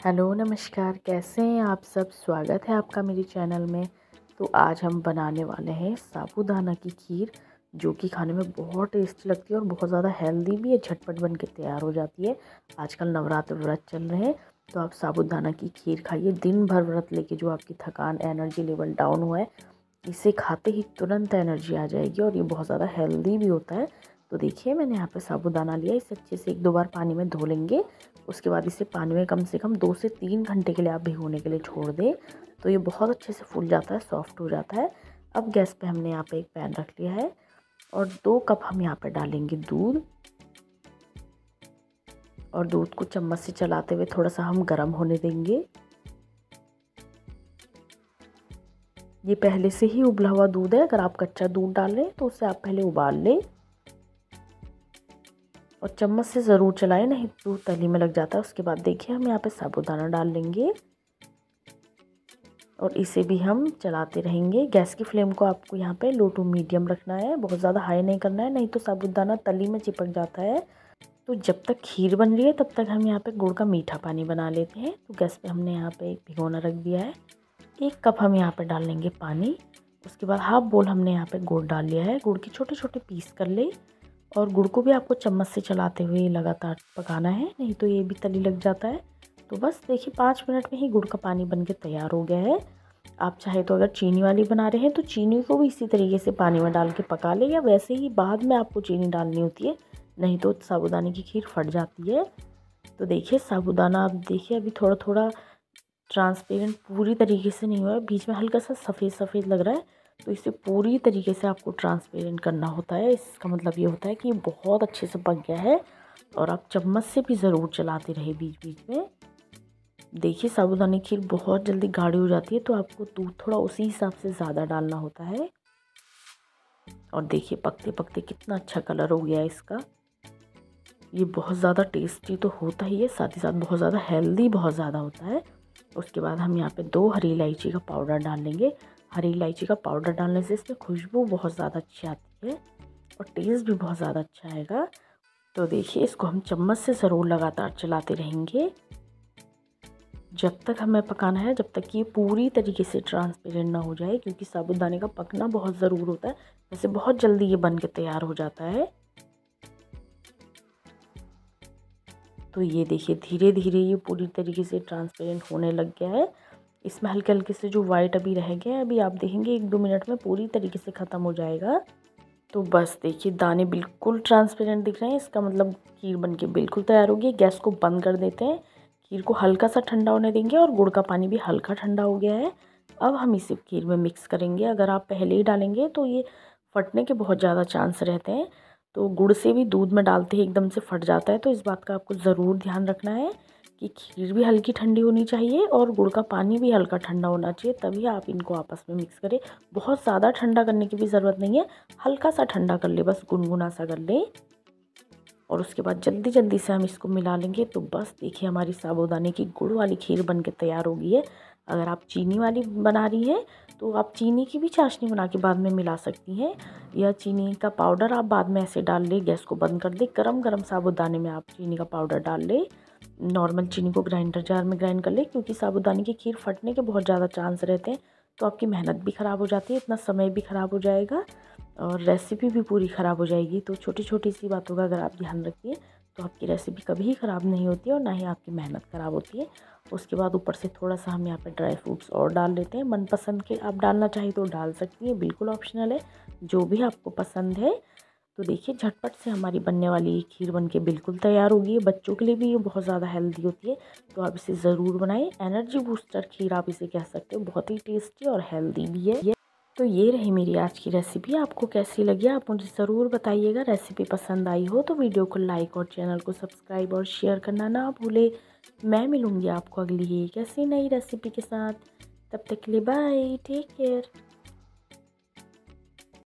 Hello, नमस्कार। कैसे हैं आप सब? स्वागत है आपका मेरे चैनल में। तो आज हम बनाने वाले हैं साबूदाना की खीर, जो कि खाने में बहुत टेस्टी लगती है और बहुत ज़्यादा हेल्दी भी है, झटपट बन के तैयार हो जाती है। आजकल नवरात्र व्रत चल रहे हैं तो आप साबूदाना की खीर खाइए। दिन भर व्रत लेके जो आपकी थकान, एनर्जी लेवल डाउन हुआ है, इसे खाते ही तुरंत एनर्जी आ जाएगी और ये बहुत ज़्यादा हेल्दी भी होता है। तो देखिए, मैंने यहाँ पे साबुदाना लिया। इसे अच्छे से एक दो बार पानी में धो लेंगे। उसके बाद इसे पानी में कम से कम दो से तीन घंटे के लिए आप भिगोने के लिए छोड़ दें। तो ये बहुत अच्छे से फूल जाता है, सॉफ्ट हो जाता है। अब गैस पे हमने यहाँ पे एक पैन रख लिया है और दो कप हम यहाँ पे डालेंगे दूध। और दूध को चम्मच से चलाते हुए थोड़ा सा हम गर्म होने देंगे। ये पहले से ही उबला हुआ दूध है। अगर आप कच्चा दूध डाल रहे हैं तो उसे आप पहले उबाल लें। और चम्मच से ज़रूर चलाएँ, नहीं तो तली में लग जाता है। उसके बाद देखिए, हम यहाँ पे साबुदाना डाल लेंगे। और इसे भी हम चलाते रहेंगे। गैस की फ्लेम को आपको यहाँ पे लो टू मीडियम रखना है। बहुत ज़्यादा हाई नहीं करना है, नहीं तो साबुदाना तली में चिपक जाता है। तो जब तक खीर बन रही है, तब तक हम यहाँ पे गुड़ का मीठा पानी बना लेते हैं। तो गैस पे हमने यहाँ पे एक भिगोना रख दिया है। एक कप हम यहाँ पे डाल लेंगे पानी। उसके बाद हाफ़ बोल हमने यहाँ पे गुड़ डाल लिया है। गुड़ के छोटे छोटे पीस कर ले। और गुड़ को भी आपको चम्मच से चलाते हुए लगातार पकाना है, नहीं तो ये भी तली लग जाता है। तो बस देखिए, पाँच मिनट में ही गुड़ का पानी बन के तैयार हो गया है। आप चाहे तो अगर चीनी वाली बना रहे हैं तो चीनी को भी इसी तरीके से पानी में डाल के पका ले, या वैसे ही बाद में आपको चीनी डालनी होती है, नहीं तो साबुदाने की खीर फट जाती है। तो देखिए, साबुदाना आप देखिए, अभी थोड़ा थोड़ा ट्रांसपेरेंट पूरी तरीके से नहीं हुआ है, बीच में हल्का सा सफ़ेद सफ़ेद लग रहा है। तो इसे पूरी तरीके से आपको ट्रांसपेरेंट करना होता है। इसका मतलब ये होता है कि बहुत अच्छे से पक गया है और आप चम्मच से भी ज़रूर चलाते रहे बीच बीच में। देखिए, साबुदानी खीर बहुत जल्दी गाढ़ी हो जाती है तो आपको दूध थोड़ा उसी हिसाब से ज़्यादा डालना होता है। और देखिए पकते पकते कितना अच्छा कलर हो गया है इसका। ये बहुत ज़्यादा टेस्टी तो होता ही है, साथ ही साथ बहुत ज़्यादा हेल्दी बहुत ज़्यादा होता है। उसके बाद हम यहाँ पे दो हरी इलायची का पाउडर डाल लेंगे। हरी इलायची का पाउडर डालने से इसमें खुशबू बहुत ज़्यादा अच्छी आती है और टेस्ट भी बहुत ज़्यादा अच्छा आएगा। तो देखिए, इसको हम चम्मच से ज़रूर लगातार चलाते रहेंगे। जब तक हमें पकाना है, जब तक कि ये पूरी तरीके से ट्रांसपेरेंट ना हो जाए, क्योंकि साबुदाने का पकना बहुत ज़रूर होता है। वैसे बहुत जल्दी ये बन के तैयार हो जाता है। तो ये देखिए धीरे धीरे ये पूरी तरीके से ट्रांसपेरेंट होने लग गया है। इसमें हल्के हल्के से जो वाइट अभी रह गए अभी आप देखेंगे एक दो मिनट में पूरी तरीके से ख़त्म हो जाएगा। तो बस देखिए, दाने बिल्कुल ट्रांसपेरेंट दिख रहे हैं, इसका मतलब खीर बन के बिल्कुल तैयार होगी। गैस को बंद कर देते हैं। खीर को हल्का सा ठंडा होने देंगे और गुड़ का पानी भी हल्का ठंडा हो गया है। अब हम इसे खीर में मिक्स करेंगे। अगर आप पहले ही डालेंगे तो ये फटने के बहुत ज़्यादा चांस रहते हैं। तो गुड़ से भी दूध में डालते ही एकदम से फट जाता है। तो इस बात का आपको ज़रूर ध्यान रखना है। कि खीर भी हल्की ठंडी होनी चाहिए और गुड़ का पानी भी हल्का ठंडा होना चाहिए, तभी आप इनको आपस में मिक्स करें। बहुत ज़्यादा ठंडा करने की भी ज़रूरत नहीं है, हल्का सा ठंडा कर ले, बस गुनगुना सा कर लें। और उसके बाद जल्दी जल्दी से हम इसको मिला लेंगे तो बस देखिए हमारी साबुदाने की गुड़ वाली खीर बन के तैयार हो गई है। अगर आप चीनी वाली बना रही हैं तो आप चीनी की भी चाशनी बना के बाद में मिला सकती हैं। या चीनी का पाउडर आप बाद में ऐसे डाल लें, गैस को बंद कर दें गरम गरम साबुदाने में आप चीनी का पाउडर डाल लें। नॉर्मल चीनी को ग्राइंडर जार में ग्राइंड कर ले, क्योंकि साबुदाने की खीर फटने के बहुत ज़्यादा चांस रहते हैं तो आपकी मेहनत भी ख़राब हो जाती है, इतना समय भी ख़राब हो जाएगा और रेसिपी भी पूरी ख़राब हो जाएगी। तो छोटी छोटी सी बातों का अगर आप ध्यान रखिए तो आपकी रेसिपी कभी ही ख़राब नहीं होती है और ना ही आपकी मेहनत ख़राब होती है। उसके बाद ऊपर से थोड़ा सा हम यहाँ पर ड्राई फ्रूट्स और डाल लेते हैं। मनपसंद के आप डालना चाहिए तो डाल सकती हैं, बिल्कुल ऑप्शनल है। जो भी आपको पसंद है तो देखिए, झटपट से हमारी बनने वाली ये खीर बन के बिल्कुल तैयार होगी। बच्चों के लिए भी ये बहुत ज़्यादा हेल्दी होती है तो आप इसे ज़रूर बनाएँ। एनर्जी बूस्टर खीर आप इसे कह सकते हो, बहुत ही टेस्टी और हेल्दी भी है। तो ये रही मेरी आज की रेसिपी आपको कैसी लगी आप मुझे ज़रूर बताइएगा। रेसिपी पसंद आई हो तो वीडियो को लाइक और चैनल को सब्सक्राइब और शेयर करना ना भूले। मैं मिलूँगी आपको अगली एक ऐसी नई रेसिपी के साथ। तब तक के लिए बाय टेक केयर